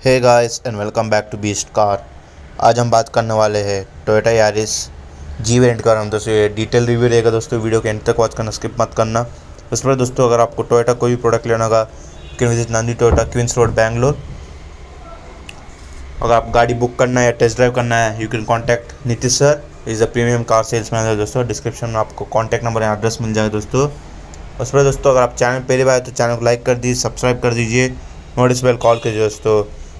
Hey guys and welcome back to beast car आज हम बात करने वाले हैं टोयोटा यारिस जी वेरिएंट का हम दोस्तों ये डिटेल रिव्यू रहेगा दोस्तों वीडियो के एंड तक वॉच करना स्किप मत करना। उस पर दोस्तों, अगर आपको टोयोटा कोई भी प्रोडक्ट लेना होगा can visit Nandi Toyota Queens Road Bangalore अगर आप गाड़ी बुक करना है या टेस्ट ड्राइव करना है you can contact Nitish sir is a premium car sales manager दोस्तों। डिस्क्रिप्शन में आपको कॉन्टैक्ट नंबर या एड्रेस मिल जाएगा दोस्तों। उस पर दोस्तों, अगर आप चैनल पहली बार तो चैनल को लाइक कर दीजिए सब्सक्राइब कर दीजिए। नोटिस बेल कॉल कीजिए दोस्तों।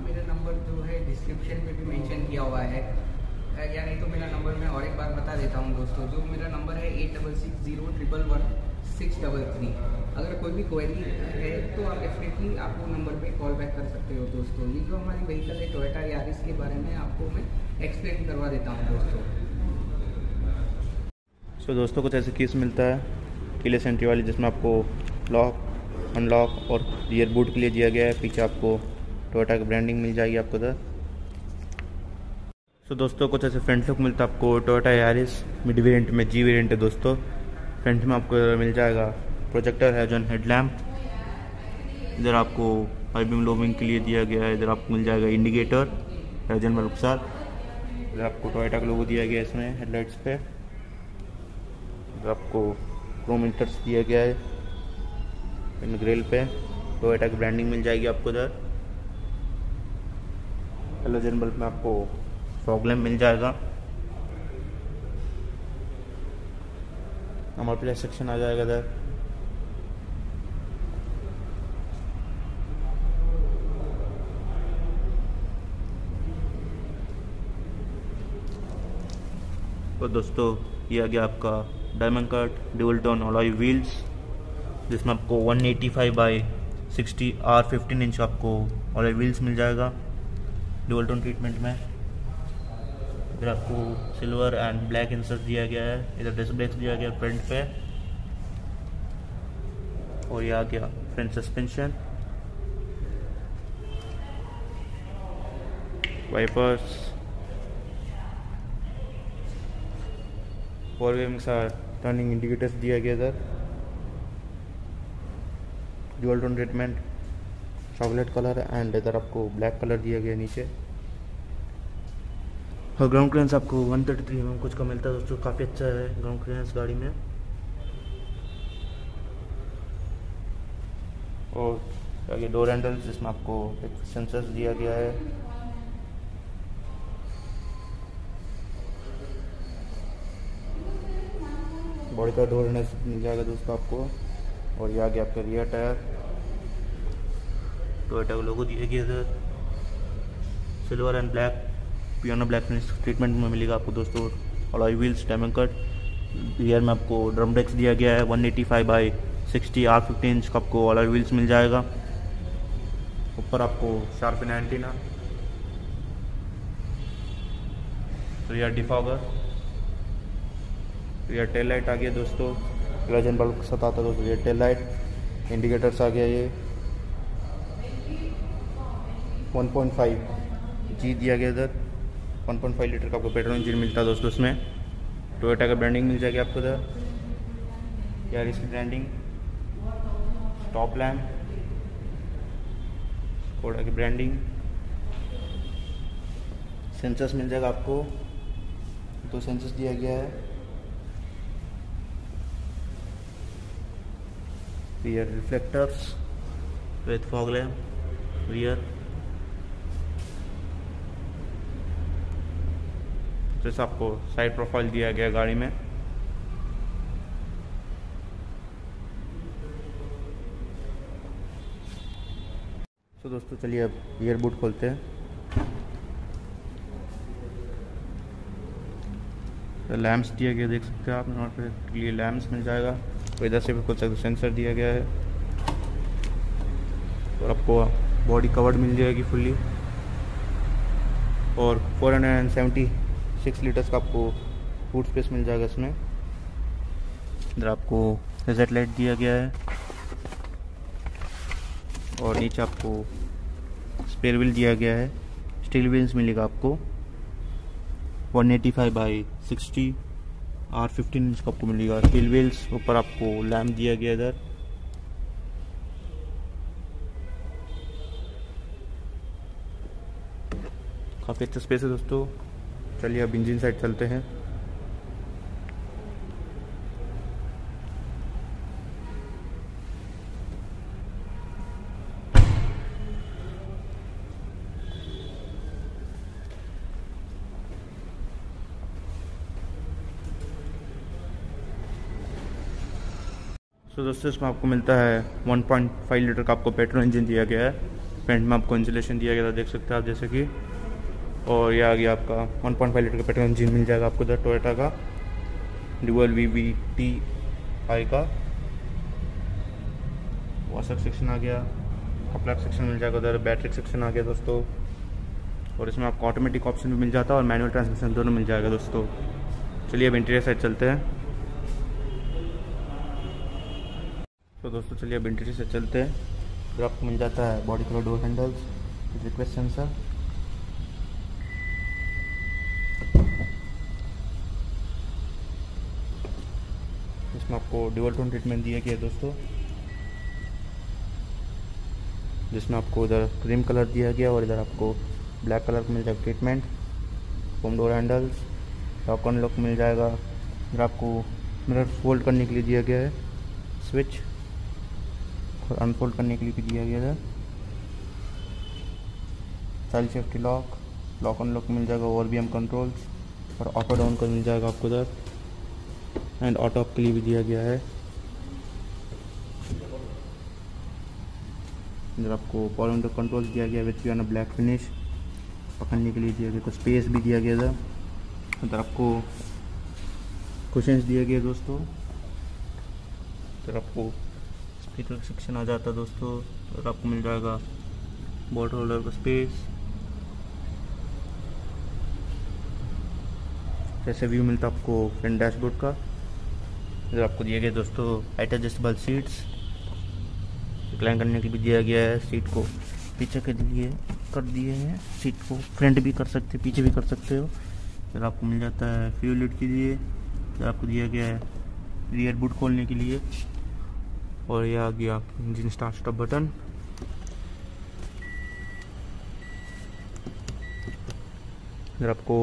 मेरा नंबर जो है डिस्क्रिप्शन पे भी मेंशन किया हुआ है। या नहीं तो मेरा नंबर मैं और एक बार बता देता हूँ दोस्तों। जो मेरा नंबर है eight double six zero triple one six double three अगर कोई भी क्वेरी है तो आप डेफिनेटली आप वो नंबर पे कॉल बैक कर सकते हो दोस्तों। ये जो हमारी व्हीकल है टोयोटा यारिस के बारे में आपको मैं एक्सप्लेन करवा देता हूँ दोस्तों। सो दोस्तों, कुछ ऐसे केस मिलता है किले सेंट्री वाली, जिसमें आपको लॉक अनलॉक और रियर बूट के लिए दिया गया है। पीछे आपको टोयोटा की ब्रांडिंग मिल जाएगी आपको उधर। सो दोस्तों, कुछ ऐसे फ्रंट लुक मिलता है आपको टोयोटा यारिस मिड वेरियंट में जी वेरियंट है दोस्तों। फ्रंट में आपको मिल जाएगा। प्रोजेक्टर है जन हेडलैम्प इधर आपको हाइबिंग लोबिंग के लिए दिया गया है। इधर आपको मिल जाएगा इंडिकेटर रेजन बल्बसार इधर आपको टोयोटा का लोगो दिया गया है इसमें हेडलाइट्स पे। इधर आपको क्रोम इंटर्स दिया गया है। ग्रिल पे। टोयोटा की ब्रांडिंग मिल जाएगी आपको इधर हेलोजन बल्ब में आपको फॉग मिल जाएगा। नंबर प्लेट सेक्शन आ जाएगा इधर। तो दोस्तों, ये आ गया आपका diamond cut dual tone alloy wheels जिसमें आपको 185 by by sixty R fifteen inch आपको अलॉय व्हील्स मिल जाएगा। डुअल टोन ट्रीटमेंट में। इधर आपको सिल्वर एंड ब्लैक इंसर्ट दिया गया है। इधर डिस्क ब्रेक्स दिया गया फ्रंट पे। और ये आ गया front suspension wipers four way turning indicators दिया गया इधर। Dual tone treatment chocolate colour and इधर आपको ब्लैक कलर दिया गया नीचे। और ग्राउंड क्लियरेंस आपको 133 थर्टी थ्री कुछ का मिलता है दोस्तों, काफ़ी अच्छा है ग्राउंड क्लियरेंस गाड़ी में। और आगे डोर हैंडल्स जिसमें आपको एक सेंसर्स दिया गया है। बॉडी का डोर हैंडल्स मिल जाएगा दोस्तों आपको। और ये आगे आपका रियर टायर टोयोटा का लोगो दिया गया इधर silver and black piano black finish treatment में मिलेगा आपको दोस्तों alloy wheels diamond cut rear में आपको ड्रम ब्रेक्स दिया गया है 185 eighty five by sixty R fifteen inch का आपको अलॉय व्हील्स मिल जाएगा। ऊपर आपको shark fin antenna rear defogger rear tail light आ गया दोस्तों। बल्ब के साथ आता दोस्तों रियर टेल लाइट इंडिकेटर्स आ गया ये। 1.5 जी दिया गया इधर। 1.5 लीटर का आपको पेट्रोल इंजन मिलता है दोस्तों उसमें। टोयोटा का ब्रांडिंग मिल जाएगी आपको इधर यार, इसकी ब्रांडिंग टॉप लैम्प कोडा की ब्रांडिंग सेंसर्स मिल जाएगा आपको। दो सेंसर्स दिया गया है। Rear reflectors with fog lamp rear जैसे आपको साइड प्रोफ़ाइल दिया गया गाड़ी में। तो दोस्तों, चलिए अब ईयर बूट खोलते हैं। लैम्प्स दिया गया, देख सकते हैं आप, यहाँ पे लिए लैम्प्स मिल जाएगा। इधर से भी कुछ सेंसर दिया गया है। और आपको बॉडी कवर्ड मिल जाएगी फुल्ली और four hundred and seventy six litres का आपको फ़ूड स्पेस मिल जाएगा इसमें। इधर आपको रिज़ल्ट लाइट दिया गया है। और नीचे आपको स्पेयर व्हील दिया गया है। स्टील व्हील्स मिलेगा आपको। 185 eighty five by sixty R fifteen inch का आपको मिलेगा। स्टील व्हील्स ऊपर आपको लैम्प दिया गया इधर। काफ़ी अच्छा स्पेस है दोस्तों। चलिए अब इंजन साइड चलते हैं। सो दोस्तों, इसमें आपको मिलता है 1.5 लीटर का आपको पेट्रोल इंजन दिया गया है। फ्रंट में आपको इंसुलेशन दिया गया था, देख सकते हैं आप, जैसे कि और ये आ गया आपका 1.5 लीटर का पेट्रोल इंजन मिल जाएगा आपको इधर टोयोटा का dual V V T I का। वॉशर सेक्शन आ गया कपड़ा सेक्शन मिल जाएगा उधर बैटरी सेक्शन आ गया दोस्तों। और इसमें आपको ऑटोमेटिक ऑप्शन भी मिल जाता है और मैनुअल ट्रांसमिशन दोनों मिल जाएगा दोस्तों। चलिए अब इंटीरियर साइड चलते हैं। तो दोस्तों चलिए अब इंटीरियर से चलते हैं। फिर आपको मिल जाता है body colour door handles request sensor dual tone treatment दिया गया है दोस्तों, जिसमें आपको इधर क्रीम कलर दिया गया और इधर आपको ब्लैक कलर का मिल जाएगा treatment home door handles lock on lock मिल जाएगा। इधर आपको मिरर फोल्ड करने के लिए दिया गया है स्विच और अनफोल्ड करने के लिए भी दिया गया है। Child safety lock lock on lock मिल जाएगा और भी एम कंट्रोल्स और ऑटो डाउन कर मिल जाएगा आपको इधर। एंड ऑटो अप के लिए भी दिया गया है। इधर आपको पॉल विंडो कंट्रोल दिया गया विथ यू ब्लैक फिनिश पकड़ने के लिए दिया गया तो स्पेस भी दिया गया था। इधर आपको क्वेश्चंस दिया गया दोस्तों इधर आपको स्पीकर सेक्शन आ जाता है दोस्तों और आपको मिल जाएगा बॉटल होल्डर का स्पेस जैसे व्यू मिलता है आपको फ्रंट डैशबोर्ड का। इधर आपको दिया गया दोस्तों एट एडजस्टेबल सीट्स रिक्लाइन करने के लिए दिया गया है सीट को। पीछे के लिए कर दिए हैं सीट को फ्रंट भी कर सकते, पीछे भी कर सकते हो। फिर आपको मिल जाता है फ्यूल लिट के लिए फिर आपको दिया गया है रियर बूट खोलने के लिए। और ये आ गया इंजन स्टार्ट स्टॉप बटन इधर आपको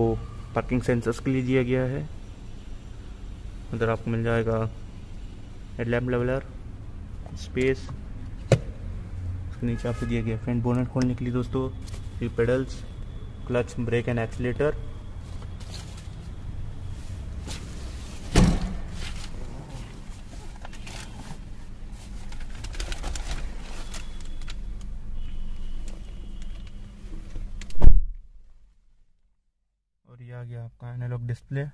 पार्किंग सेंसर्स के लिए दिया गया है। उधर आपको मिल जाएगा हेडलैम्प लेवलर स्पेस उसके नीचे आपको दिया गया फ्रंट बोनेट खोलने के लिए दोस्तों ये pedals clutch brake and accelerator और ये आ गया एनालॉग डिस्प्ले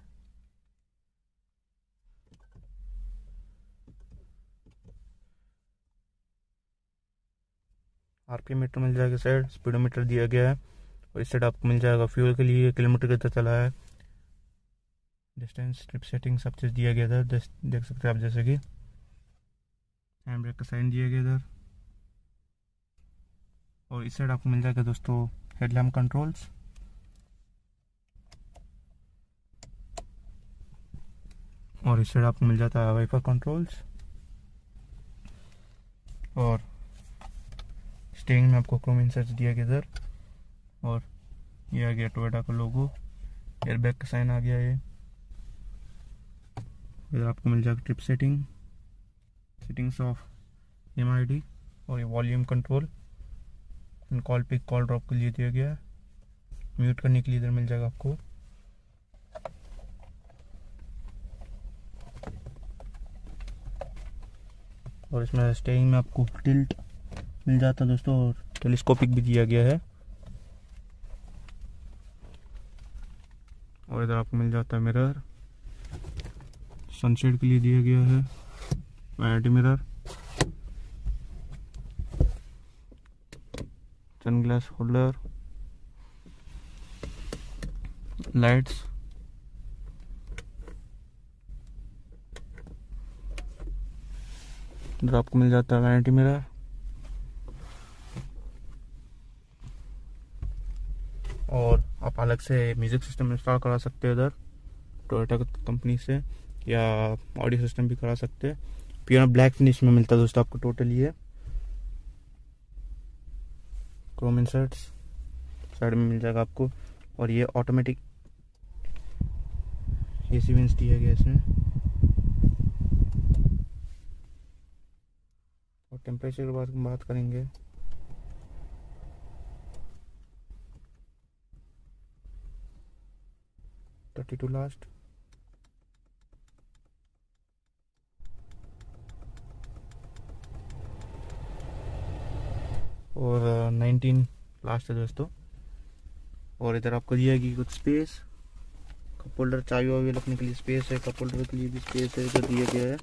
आरपीएम मीटर मिल जाएगा साइड स्पीडोमीटर दिया गया है। और इस साइड आपको मिल जाएगा फ्यूल के लिए किलोमीटर कितना चला है। डिस्टेंस ट्रिप सेटिंग सब चीज़ दिया गया था। देख सकते हैं आप जैसे कि। हैंड ब्रेक का साइन दिया गया इधर। और इस साइड आपको मिल जाएगा दोस्तों हेडलैम्प कंट्रोल्स और इस साइड आपको मिल जाता है वाइफर कंट्रोल्स और स्टेइंग में आपको क्रोम इंसर्ट दिया गया इधर। और ये आ गया टोयोटा का लोगो एयरबैग का साइन आ गया ये। इधर आपको मिल जाएगा trip setting settings of MID और ये volume control call pick call drop के लिए दिया गया। म्यूट करने के लिए इधर मिल जाएगा आपको। और इसमें स्टेइंग में आपको टिल्ट मिल जाता है दोस्तों और टेलीस्कोपिक भी दिया गया है। और इधर आपको मिल जाता है मिरर सनशेड के लिए दिया गया है। Vanity mirror sunglass holder lights इधर आपको मिल जाता है वैनिटी मिरर और आप अलग से म्यूज़िक सिस्टम इंस्टॉल करा सकते हो इधर टोयोटा कंपनी से, या ऑडियो सिस्टम भी करा सकते हैं। प्योर ब्लैक फिनिश में मिलता है दोस्तों आपको टोटल ये। क्रोम इंसर्ट्स साइड में मिल जाएगा आपको। और ये ऑटोमेटिक ए सी विंस दिया गया इसमें और टेम्परेचर के बारे में बात करेंगे। थर्टी टू लास्ट और नाइनटीन लास्ट है दोस्तों। और इधर आपको दिया गई कुछ स्पेस कप होल्डर वावी रखने के लिए स्पेस है कप होल्डर के लिए भी स्पेस है इधर दिया गया है।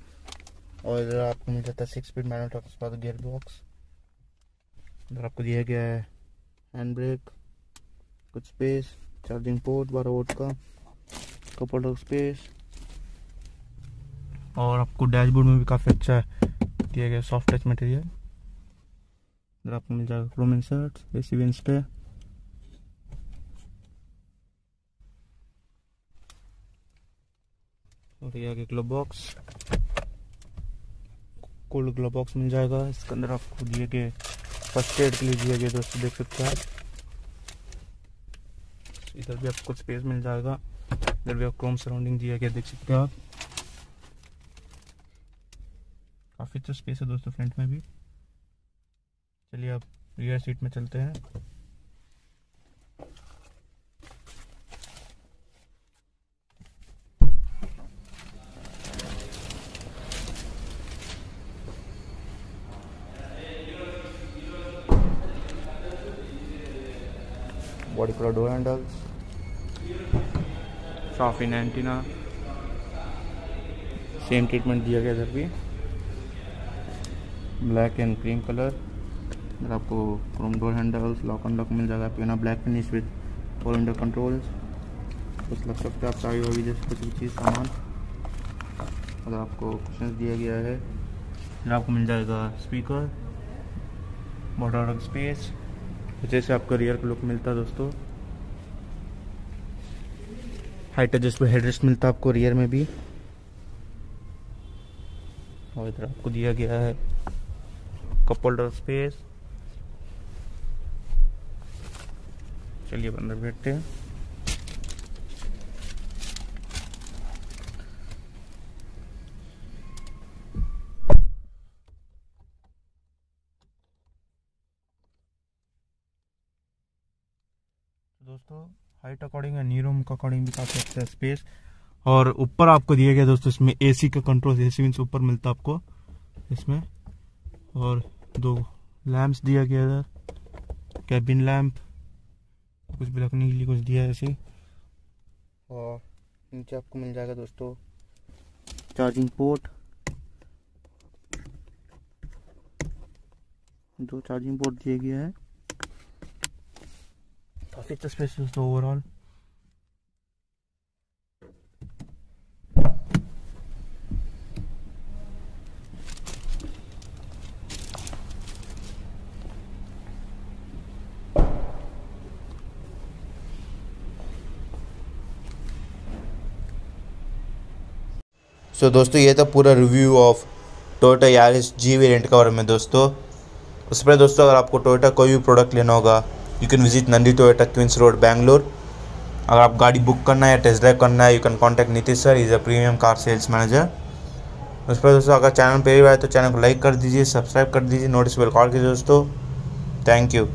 और इधर आपको मिल जाता है सिक्स स्पीड मैनुअल बाद गियर बॉक्स इधर आपको दिया गया है हैंड ब्रेक कुछ स्पेस चार्जिंग पोर्ट बारह वोट का कप होल्डर स्पेस और आपको डैशबोर्ड में भी काफ़ी अच्छा है दिया गया सॉफ्ट टच मटेरियल इधर आपको मिल जाएगा chrome insert A C vents पे और ये आगे glove box cold glove box मिल जाएगा। इसके अंदर आपको दिए गए फ़र्स्ट एड के लिए दिए गए दोस्तों, देख सकते हैं इधर भी आपको स्पेस मिल जाएगा। इधर भी आपको सराउंडिंग दिया गया, देख सकते हैं आप। काफ़ी अच्छा स्पेस है दोस्तों फ्रंट में भी। चलिए आप रियर सीट में चलते हैं। Body colour door handles shark fin antenna same treatment दिया गया इधर भी। ब्लैक एंड क्रीम कलर इधर आपको chrome door handles lock and lock मिल जाएगा piano black finish with four window controls कुछ लग सकता आप चाबी वाबी जैसे कुछ भी चीज़, सामान। अगर आपको क्वेश्चन दिया गया है, फिर आपको मिल जाएगा स्पीकर बॉर्डर स्पेस जैसे आपको रियर का लुक मिलता है दोस्तों हाइट एडजस्ट हेडरेस्ट मिलता है आपको रियर में भी। और इधर आपको दिया गया है कपल डर स्पेस चलिए अंदर बैठते हैं दोस्तों हाइट अकॉर्डिंग है नी रूम का अकॉर्डिंग भी काफ़ी अच्छा है स्पेस और ऊपर आपको दिया गया दोस्तों इसमें एसी का कंट्रोल एसी मीन्स ऊपर मिलता है आपको इसमें। और दो लैंप्स दिया गया इधर कैबिन लैंप कुछ भी रखने के लिए कुछ दिया है ऐसे। और नीचे आपको मिल जाएगा दोस्तों चार्जिंग पोर्ट दो चार्जिंग पोर्ट दिया गया है। काफ़ी अच्छा स्पेस है दोस्तों ओवरऑल सो so, दोस्तों ये था पूरा review of Toyota Yaris G variant के बारे में दोस्तों। उससे पहले दोस्तों अगर आपको टोयोटा कोई भी प्रोडक्ट लेना होगा you can visit Nandi Toyota Queens Road Bangalore अगर आप गाड़ी बुक करना है या टेस्ट ड्राइव करना है you can contact Nitish sir is a premium car sales manager उस पर दोस्तों, अगर चैनल पर भी आए तो चैनल को लाइक कर दीजिए सब्सक्राइब कर दीजिए नोटिस बेल कॉल कीजिए दोस्तों. Thank you